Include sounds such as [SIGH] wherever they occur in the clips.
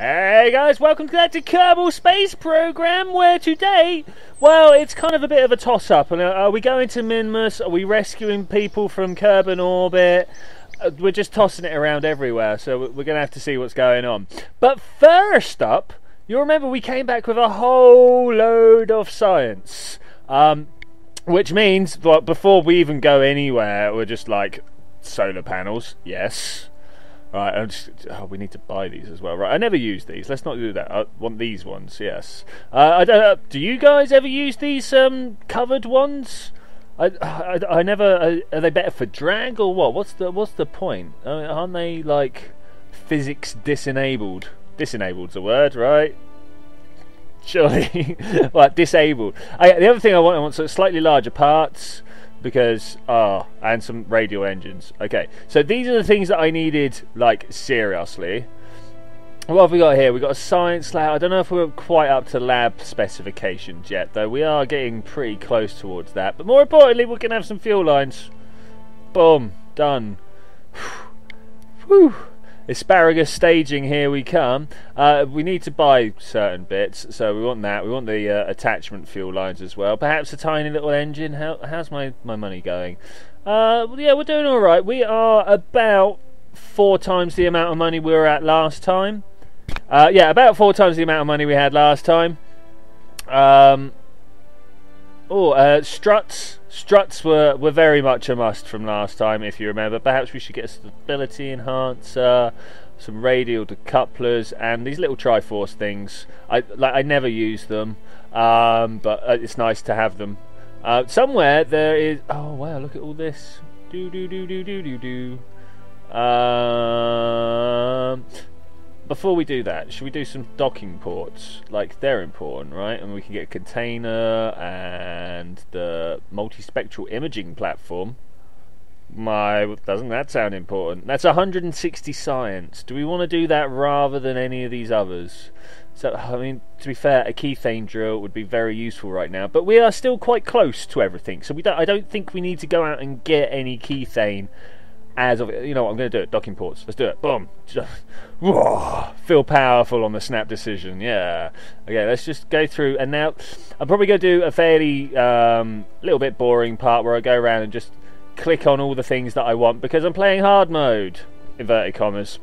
Hey guys, welcome to that to Kerbal Space Program, where today, well, it's kind of a bit of a toss-up. Uh, are we going to Minmus? Are we rescuing people from Kerbin orbit? Uh, we're just tossing it around everywhere, so we're going to have to see what's going on. But first up, you'll remember we came back with a whole load of science, um, which means, well, before we even go anywhere, we're just like solar panels, yes. Right, just, oh, we need to buy these as well. Right, I never use these. Let's not do that. I want these ones. Yes. Uh, I don't. Uh, do you guys ever use these um, covered ones? I, I, I never. Uh, are they better for drag or what? What's the What's the point? I mean, aren't they like physics disenabled? Disenabled's a word, right? Surely, [LAUGHS] like disabled. I, the other thing I want, I want of slightly larger parts because ah, oh, and some radial engines. Okay, so these are the things that I needed, like seriously. What have we got here? We've got a science lab. I don't know if we're quite up to lab specifications yet, though. We are getting pretty close towards that. But more importantly, we can have some fuel lines. Boom, done. [SIGHS] Whew asparagus staging here we come. Uh, we need to buy certain bits so we want that. We want the uh, attachment fuel lines as well. Perhaps a tiny little engine. How, how's my, my money going? Uh, yeah we're doing alright we are about four times the amount of money we were at last time. Uh, yeah about four times the amount of money we had last time. Um, oh uh, struts Struts were, were very much a must from last time, if you remember. Perhaps we should get a stability enhancer, some radial decouplers, and these little Triforce things. I like I never use them, um, but uh, it's nice to have them. Uh, somewhere there is. Oh wow! Look at all this. Do do do do do do do. Um, before we do that, should we do some docking ports? Like, they're important, right? And we can get a container and the multispectral imaging platform. My, doesn't that sound important? That's 160 science. Do we want to do that rather than any of these others? So, I mean, to be fair, a Kethane drill would be very useful right now, but we are still quite close to everything. So we don't. I don't think we need to go out and get any Kethane as of you know what I'm going to do it docking ports let's do it boom just, whoa, feel powerful on the snap decision yeah. Okay let's just go through and now I'm probably going to do a fairly um, little bit boring part where I go around and just click on all the things that I want because I'm playing hard mode inverted commas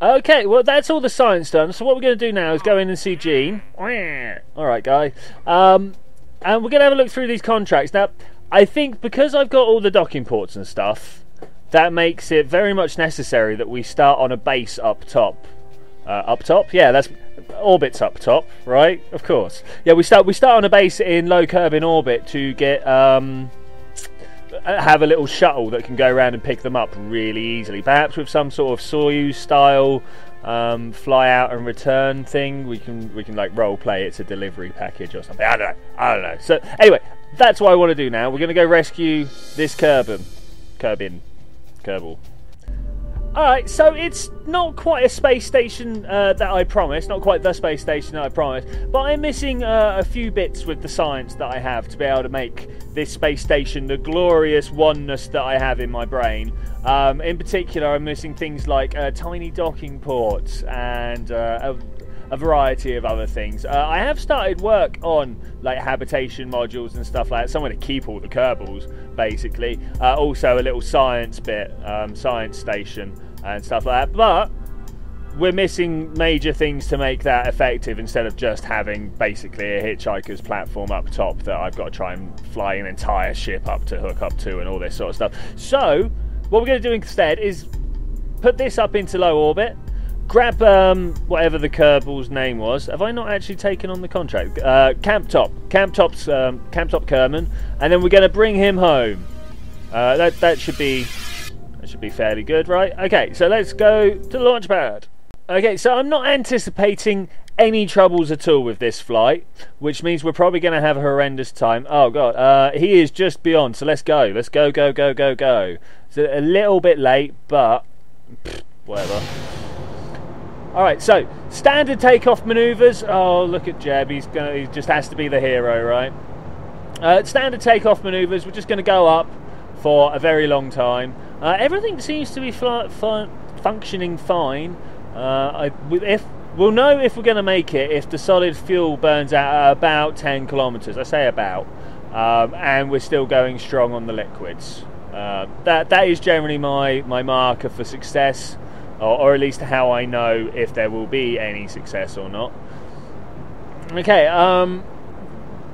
Okay, well that's all the science done. So what we're going to do now is go in and see Gene. All right, guy. Um, and we're going to have a look through these contracts. Now, I think because I've got all the docking ports and stuff, that makes it very much necessary that we start on a base up top. Uh, up top, yeah, that's orbit's up top, right? Of course. Yeah, we start we start on a base in low Kerbin orbit to get um, have a little shuttle that can go around and pick them up really easily. Perhaps with some sort of Soyuz style um, fly out and return thing, we can we can like role play it's a delivery package or something. I don't know. I don't know. So anyway, that's what I want to do now. We're going to go rescue this Kerbin, Kerbin, Kerbal. Alright, so it's not quite a space station uh, that I promised, not quite the space station that I promised, but I'm missing uh, a few bits with the science that I have to be able to make this space station the glorious oneness that I have in my brain. Um, in particular, I'm missing things like uh, tiny docking ports and uh, a, a, variety of other things. Uh, I have started work on like habitation modules and stuff like that, somewhere to keep all the Kerbals, basically. Uh, also, a little science bit, um, science station and stuff like that. But we're missing major things to make that effective instead of just having basically a hitchhiker's platform up top that I've got to try and fly an entire ship up to hook up to and all this sort of stuff. So, what we're going to do instead is put this up into low orbit, grab um, whatever the Kerbal's name was. Have I not actually taken on the contract? Uh, Camp Top. Camp Top's um, Camp Top Kerman, and then we're going to bring him home. Uh, that that should be that should be fairly good, right? Okay, so let's go to the launch pad. Okay, so I'm not anticipating any troubles at all with this flight, which means we're probably going to have a horrendous time. Oh god, uh, he is just beyond. So let's go. Let's go, go, go, go, go. It's a little bit late, but whatever. All right, so standard takeoff maneuvers. Oh, look at Jeb. He's gonna. He just has to be the hero, right? Uh, standard takeoff maneuvers. We're just going to go up for a very long time. Uh, everything seems to be functioning fine. Uh, I, if we'll know if we're going to make it if the solid fuel burns out at about 10 kilometers. I say about, um, and we're still going strong on the liquids. Uh, that that is generally my my marker for success, or, or, at least how I know if there will be any success or not. Okay, um,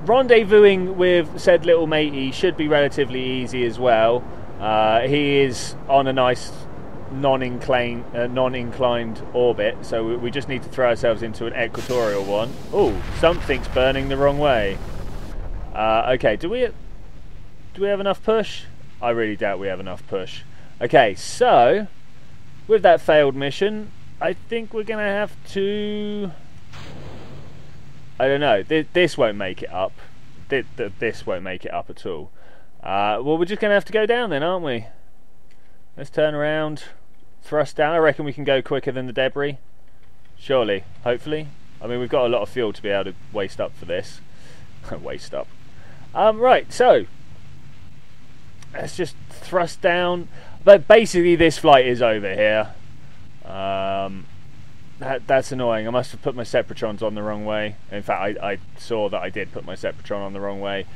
rendezvousing with said little matey should be relatively easy as well. Uh, he is on a nice non-inclined uh, non-inclined orbit, so we, we just need to throw ourselves into an equatorial one. Oh, something's burning the wrong way. Uh, okay, do we do we have enough push? I really doubt we have enough push. Okay, so with that failed mission, I think we're gonna have to. I don't know. This won't make it up. This won't make it up at all. Uh, well, we're just gonna have to go down then, aren't we? Let's turn around, thrust down. I reckon we can go quicker than the debris. Surely, hopefully. I mean, we've got a lot of fuel to be able to waste up for this. [LAUGHS] waste up. Um, right, so let's just thrust down. But basically, this flight is over here. Um, that, that's annoying. I must have put my Separatrons on the wrong way. In fact, I, I saw that I did put my Separatron on the wrong way.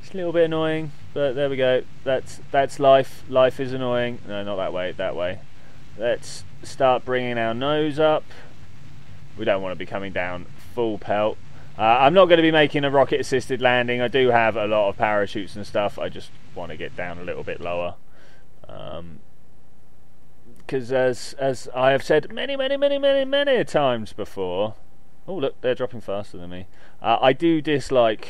It's a little bit annoying, but there we go. That's that's life. Life is annoying. No, not that way. That way. Let's start bringing our nose up. We don't want to be coming down full pelt. Uh, I'm not going to be making a rocket assisted landing. I do have a lot of parachutes and stuff. I just want to get down a little bit lower. Because um, as as I have said many, many, many, many, many times before, oh look, they're dropping faster than me. Uh, I do dislike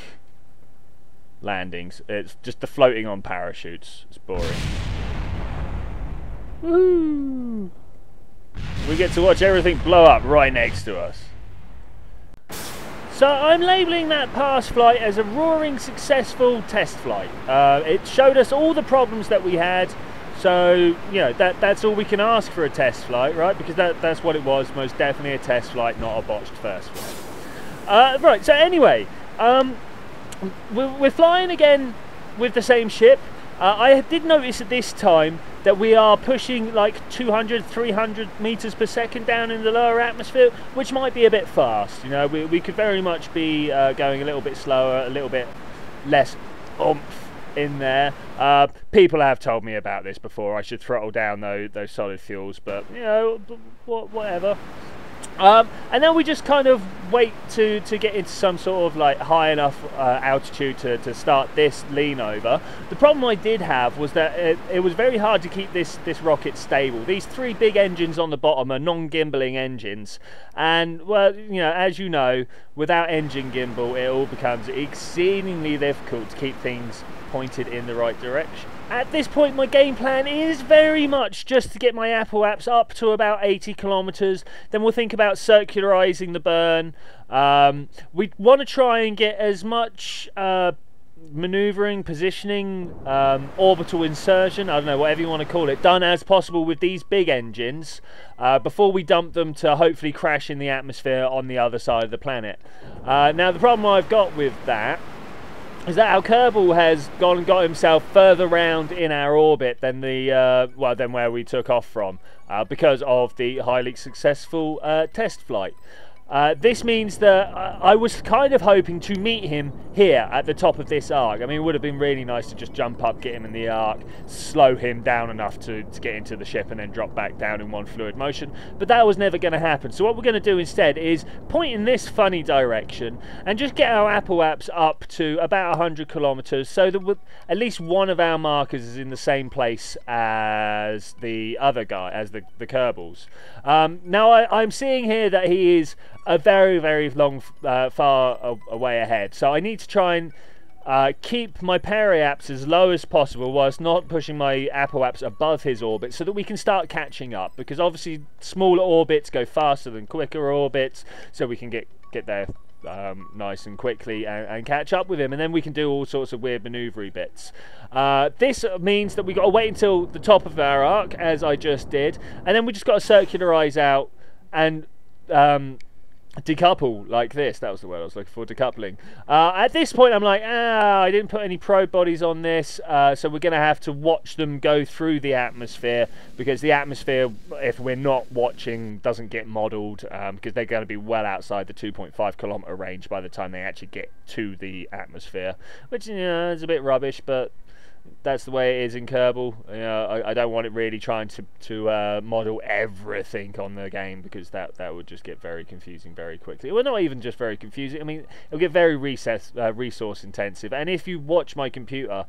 landings. It's just the floating on parachutes. It's boring. Woo! We get to watch everything blow up right next to us. So I'm labelling that past flight as a roaring successful test flight. Uh, it showed us all the problems that we had. So you know that that's all we can ask for a test flight, right? Because that that's what it was, most definitely a test flight, not a botched first flight. Uh, right. So anyway, um, we're, we're, flying again with the same ship. Uh, I did notice at this time that we are pushing like 200, 300 meters per second down in the lower atmosphere, which might be a bit fast. You know, we, we could very much be uh, going a little bit slower, a little bit less oomph in there. Uh, people have told me about this before. I should throttle down those, those solid fuels, but you know, whatever. Um, and then we just kind of wait to, to get into some sort of like high enough uh, altitude to, to start this lean over. The problem I did have was that it, it, was very hard to keep this, this rocket stable. These three big engines on the bottom are non-gimbaling engines. And well, you know, as you know, without engine gimbal, it all becomes exceedingly difficult to keep things pointed in the right direction. At this point, my game plan is very much just to get my apoapsis up to about 80 kilometers. Then we'll think about circularizing the burn. Um, we want to try and get as much uh, maneuvering, positioning, um, orbital insertion, I don't know, whatever you want to call it, done as possible with these big engines uh, before we dump them to hopefully crash in the atmosphere on the other side of the planet. Uh, now, the problem I've got with that is that our Kerbal has gone and got himself further round in our orbit than the uh, well than where we took off from uh, because of the highly successful uh, test flight. Uh, this means that I was kind of hoping to meet him here at the top of this arc. I mean, it would have been really nice to just jump up, get him in the arc, slow him down enough to, to get into the ship and then drop back down in one fluid motion. But that was never going to happen. So what we're going to do instead is point in this funny direction and just get our apoapsis up to about 100 kilometers so that at least one of our markers is in the same place as the other guy, as the, the Kerbals. Um, now I, I'm seeing here that he is a very, very long, uh, far away ahead. So I need to try and uh, keep my apps as low as possible whilst not pushing my apoapsis above his orbit so that we can start catching up because obviously smaller orbits go faster than quicker orbits so we can get get there um, nice and quickly and, and, catch up with him and then we can do all sorts of weird maneuvery bits uh, this means that we've got to wait until the top of our arc as I just did and then we just got to circularize out and um, decouple like this. That was the word I was looking for, decoupling. Uh, at this point, I'm like, ah, I didn't put any probe bodies on this, uh, so we're going to have to watch them go through the atmosphere because the atmosphere, if we're not watching, doesn't get modelled um, because they're going to be well outside the 2.5 kilometre range by the time they actually get to the atmosphere, which you know, is a bit rubbish, but that's the way it is in Kerbal. You know, I, I don't want it really trying to to uh, model everything on the game because that that would just get very confusing very quickly. Well, not even just very confusing. I mean, it'll get very recess, uh, resource intensive. And if you watch my computer,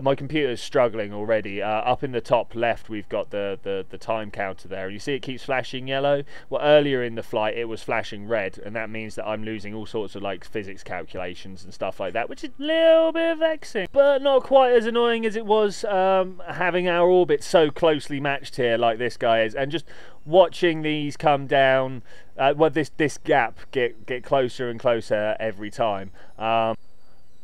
my computer is struggling already. Uh, up in the top left, we've got the, the, the time counter there. And you see it keeps flashing yellow. Well, earlier in the flight, it was flashing red, and that means that I'm losing all sorts of like physics calculations and stuff like that, which is a little bit vexing, but not quite as annoying as it was um, having our orbit so closely matched here, like this guy is, and just watching these come down. Uh, well, this this gap get get closer and closer every time. Um,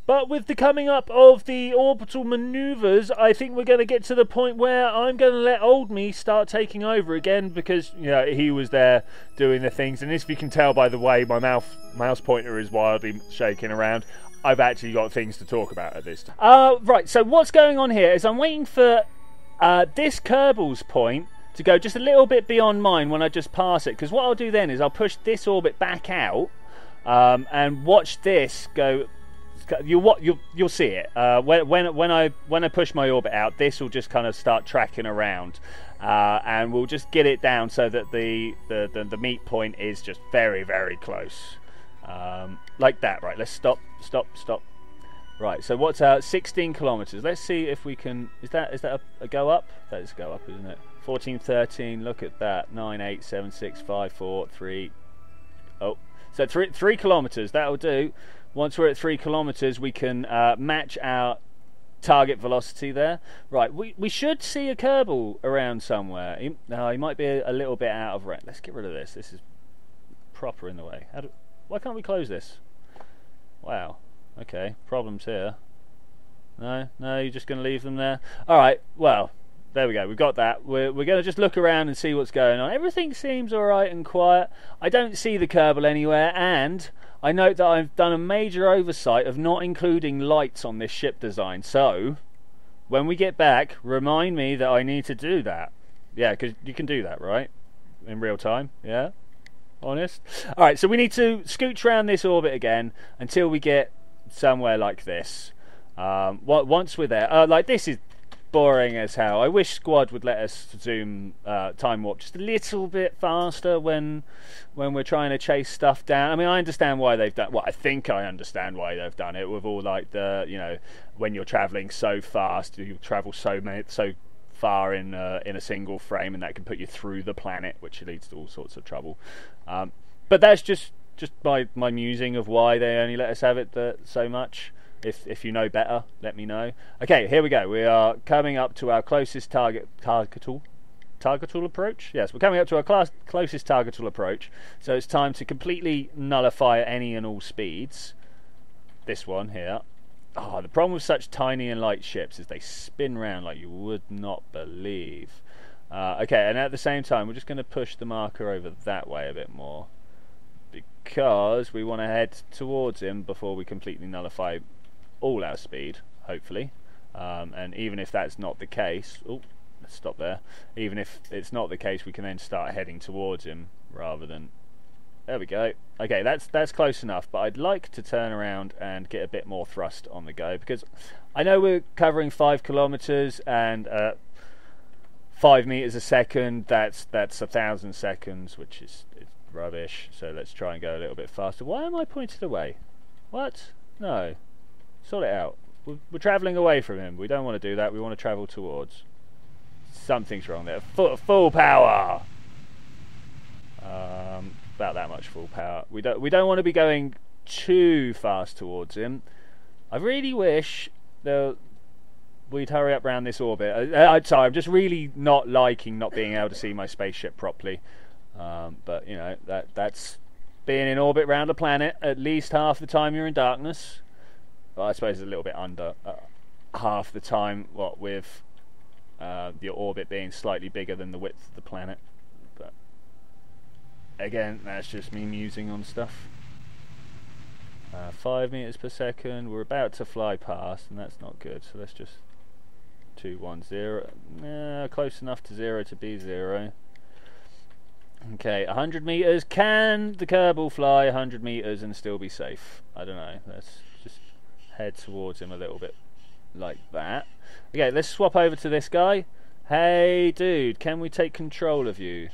but with the coming up of the orbital maneuvers, I think we're going to get to the point where I'm going to let old me start taking over again because you know he was there doing the things. And as you can tell by the way my mouth mouse pointer is wildly shaking around, I've actually got things to talk about at this time. Uh, right, so what's going on here is I'm waiting for uh, this Kerbal's point to go just a little bit beyond mine when I just pass it. Because what I'll do then is I'll push this orbit back out um, and watch this go you what you'll you'll see it uh, when when when I when I push my orbit out. This will just kind of start tracking around, uh, and we'll just get it down so that the the, the, the meet point is just very very close, um, like that. Right. Let's stop stop stop. Right. So what's uh 16 kilometers? Let's see if we can. Is that is that a, a go up? That is a go up, isn't it? 14, 13. Look at that. 9, 8, 7, 6, 5, 4, 3. Oh, so three three kilometers. That'll do. Once we're at three kilometers, we can uh, match our target velocity there. Right, we, we should see a Kerbal around somewhere. He, no, he might be a, a, little bit out of range. Let's get rid of this. This is proper in the way. Do, why can't we close this? Wow. Okay, problems here. No, no, you're just going to leave them there? Alright, well, there we go. We've got that. We're, we're going to just look around and see what's going on. Everything seems alright and quiet. I don't see the Kerbal anywhere, and I note that I've done a major oversight of not including lights on this ship design. So, when we get back, remind me that I need to do that. Yeah, because you can do that, right? In real time, yeah? Honest? Alright, so we need to scooch around this orbit again until we get somewhere like this. Um, once we're there, uh, like this is boring as hell. I wish Squad would let us zoom uh, time warp just a little bit faster when when we're trying to chase stuff down. I mean, I understand why they've done. Well, I think I understand why they've done it with all like the you know when you're traveling so fast, you travel so many, so far in uh, in a single frame, and that can put you through the planet, which leads to all sorts of trouble. Um, but that's just just my my musing of why they only let us have it uh, so much. If, if you know better, let me know. Okay, here we go. We are coming up to our closest target target tool. Target tool approach? Yes, we're coming up to our class, closest target tool approach. So it's time to completely nullify any and all speeds. This one here. Oh, the problem with such tiny and light ships is they spin around like you would not believe. Uh, okay, and at the same time, we're just going to push the marker over that way a bit more because we want to head towards him before we completely nullify all our speed, hopefully. Um, and even if that's not the case, oh, let's stop there. Even if it's not the case, we can then start heading towards him rather than. There we go. Okay, that's that's close enough. But I'd like to turn around and get a bit more thrust on the go because I know we're covering five kilometers and uh, five meters a second. That's that's a thousand seconds, which is rubbish. So let's try and go a little bit faster. Why am I pointed away? What? No. Sort it out. We're, we're travelling away from him. We don't want to do that. We want to travel towards. Something's wrong there. Full, full power. Um, about that much full power. We don't. We don't want to be going too fast towards him. I really wish that we'd hurry up around this orbit. I, I, sorry, I'm just really not liking not being able to see my spaceship properly. Um, but you know that that's being in orbit around a planet at least half the time you're in darkness. But I suppose it's a little bit under uh, half the time, what with uh, your orbit being slightly bigger than the width of the planet. But Again, that's just me musing on stuff. Uh, 5 meters per second. We're about to fly past, and that's not good. So let's just two one zero. Uh, close enough to 0 to be 0. Okay, 100 meters. Can the Kerbal fly 100 meters and still be safe? I don't know. Just head towards him a little bit like that. Okay, let's swap over to this guy. Hey, dude, can we take control of you?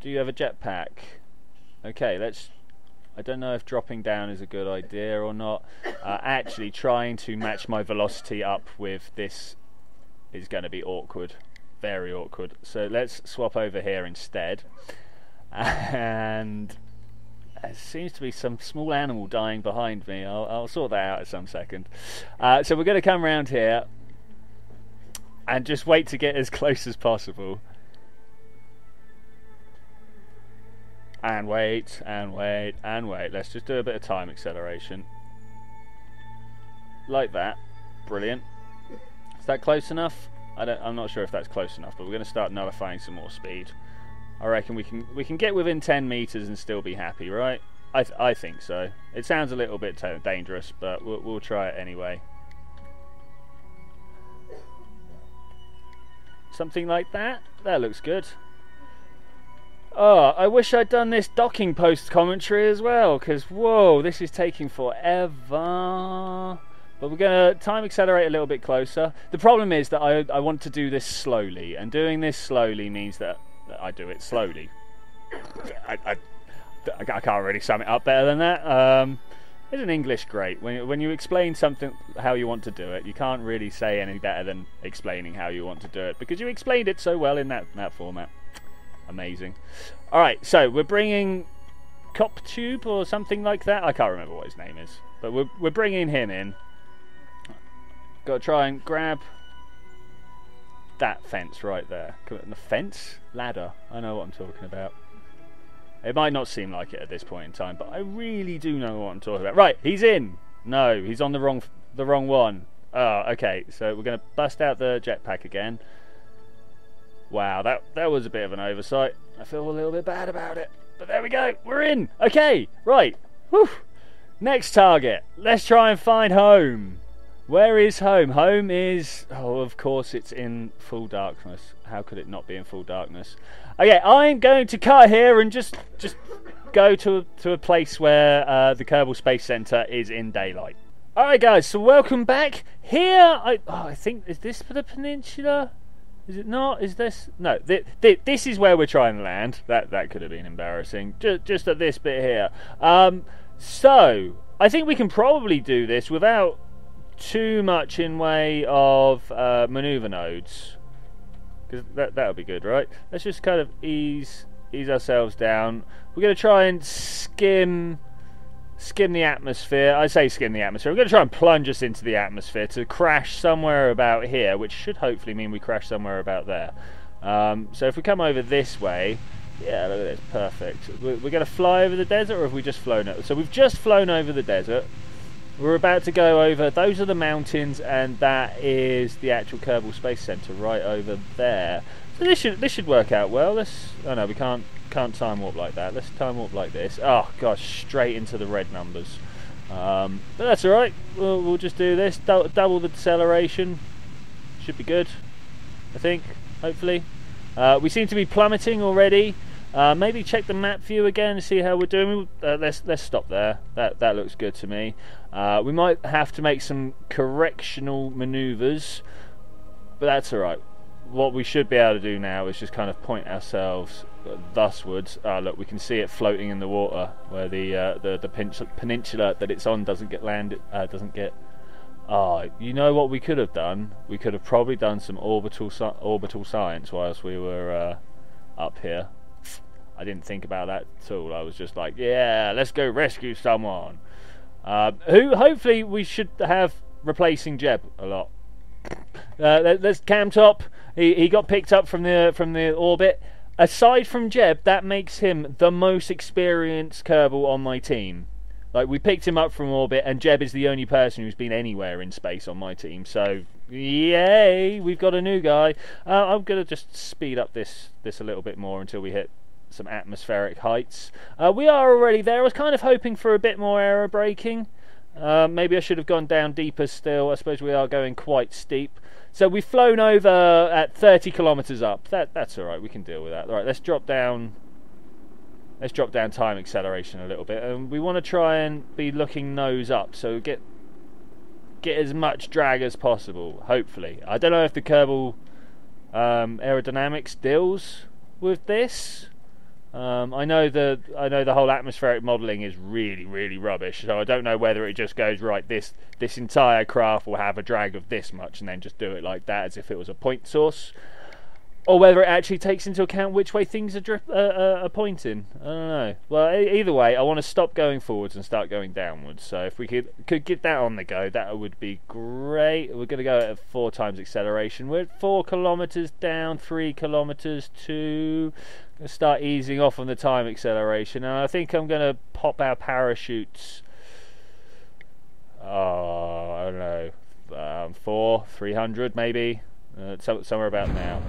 Do you have a jetpack? Okay, let's I don't know if dropping down is a good idea or not. Uh, actually, trying to match my velocity up with this is going to be awkward. Very awkward. So let's swap over here instead. [LAUGHS] And there seems to be some small animal dying behind me. I'll, I'll sort that out at some second. Uh, so we're going to come around here and just wait to get as [LAUGHS] close as possible. And wait, and wait, and wait. Let's just do a bit of time acceleration. Like that. Brilliant. Is that close enough? I I'm not sure if that's close enough, but we're going to start nullifying some more speed. I reckon we can we can get within 10 meters and still be happy, right? I th I think so. It sounds a little bit dangerous, but we'll, we'll try it anyway. Something like that. That looks good. Oh, I wish I'd done this docking post commentary as well, because whoa, this is taking forever. But we're going to time accelerate a little bit closer. The problem is that I, I want to do this slowly, and doing this slowly means that, that I do it slowly. I, I, I, can't really sum it up better than that. Um, isn't English great? When, when you explain something how you want to do it, you can't really say any better than explaining how you want to do it, because you explained it so well in that, that format. Amazing. Alright, so we're bringing Cop Tube or something like that. I can't remember what his name is. But we're, we're bringing him in. Got to try and grab that fence right there. The fence? Ladder. I know what I'm talking about. It might not seem like it at this point in time, but I really do know what I'm talking about. Right, he's in. No, he's on the wrong the wrong one. Oh, okay. So we're going to bust out the jetpack again. Wow, that that was a bit of an oversight. I feel a little bit bad about it. But there we go. We're in. Okay, right. Whew. Next target. Let's try and find home. Where is home? Home is... Oh, of course it's in full darkness. How could it not be in full darkness? Okay, I'm going to cut here and just just go to, to a place where uh, the Kerbal Space Center is in daylight. Alright guys, so welcome back. Here, I, oh, I think, is this for the peninsula? Is it not? Is this no? Th th this is where we're trying to land. That that could have been embarrassing. Just just at this bit here. Um, so I think we can probably do this without too much in way of uh, maneuver nodes, because that that would be good, right? Let's just kind of ease ease ourselves down. We're going to try and skim skim the atmosphere. I say skim the atmosphere. We're going to try and plunge us into the atmosphere to crash somewhere about here, which should hopefully mean we crash somewhere about there. Um, so if we come over this way, yeah, look at this, perfect. We're, we're going to fly over the desert, or have we just flown it? So we've just flown over the desert. We're about to go over. Those are the mountains, and that is the actual Kerbal Space Center right over there. So this should this should work out well. This oh no, we can't can't time warp like that. Let's time warp like this. Oh gosh, straight into the red numbers. Um, but that's all right. We'll, we'll just do this. Du double the deceleration. Should be good. I think. Hopefully. Uh, we seem to be plummeting already. Uh, maybe check the map view again and see how we're doing. Uh, let's let's stop there. That that looks good to me. Uh, we might have to make some correctional manoeuvres, but that's all right. What we should be able to do now is just kind of point ourselves thuswards. Uh, look, we can see it floating in the water where the uh, the, the peninsula that it's on doesn't get land. uh, doesn't get. Ah, you know what we could have done? We could have probably done some orbital orbital science whilst we were uh, up here. I didn't think about that at all. I was just like, yeah, let's go rescue someone. Uh, who hopefully we should have replacing Jeb a lot. Uh, there's Cam Top. He he got picked up from the from the orbit aside from Jeb, that makes him the most experienced Kerbal on my team. Like we picked him up from orbit, and Jeb is the only person who's been anywhere in space on my team. So yay, we've got a new guy. Uh, I'm gonna just speed up this this a little bit more until we hit some atmospheric heights. Uh, we are already there. I was kind of hoping for a bit more aero braking. Uh, maybe I should have gone down deeper still. I suppose we are going quite steep. So we've flown over at 30 kilometers up. That that's all right. We can deal with that. All right, let's drop down. Let's drop down time acceleration a little bit, and we want to try and be looking nose up. So get get as much drag as possible. Hopefully, I don't know if the Kerbal um, aerodynamics deals with this. Um, I know the I know the whole atmospheric modelling is really really rubbish. So I don't know whether it just goes right. This this entire craft will have a drag of this much, and then just do it like that as if it was a point source, or whether it actually takes into account which way things are, drip, uh, uh, are pointing. I don't know. Well, either way, I want to stop going forwards and start going downwards. So if we could could get that on the go, that would be great. We're going to go at four times acceleration. We're at four kilometers down, three kilometers, to start easing off on the time acceleration. And I think I'm going to pop our parachutes. Oh, I don't know, um, four, three hundred maybe, uh, somewhere about now.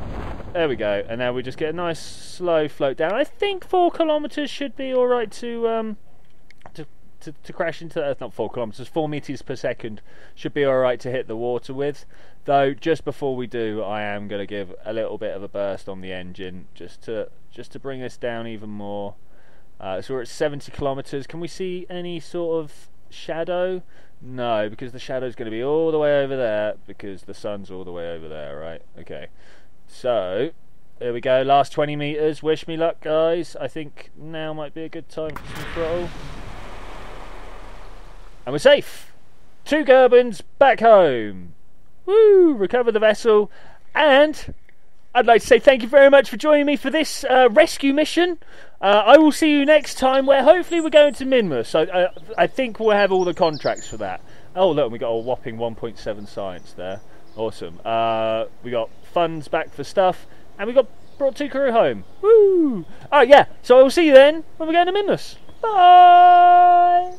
There we go, and now we just get a nice slow float down. I think four kilometers should be all right to um, to, to, to crash into. Earth. not four kilometers, four meters per second should be all right to hit the water with. Though just before we do, I am going to give a little bit of a burst on the engine just to just to bring us down even more. Uh, so we're at 70 kilometers. Can we see any sort of shadow? No, because the shadow is going to be all the way over there because the sun's all the way over there, right? Okay. So, there we go. Last 20 meters. Wish me luck, guys. I think now might be a good time for some throttle. And we're safe. Two Gerbans back home. Woo! Recover the vessel. And I'd like to say thank you very much for joining me for this uh, rescue mission. Uh, I will see you next time, where hopefully we're going to Minmus. I, I, I, think we'll have all the contracts for that. Oh, look, we got a whopping 1.7 science there. Awesome. Uh, we got funds back for stuff, and we got brought two crew home. Woo! Oh yeah. So I will see you then when we're going to Minmus. Bye.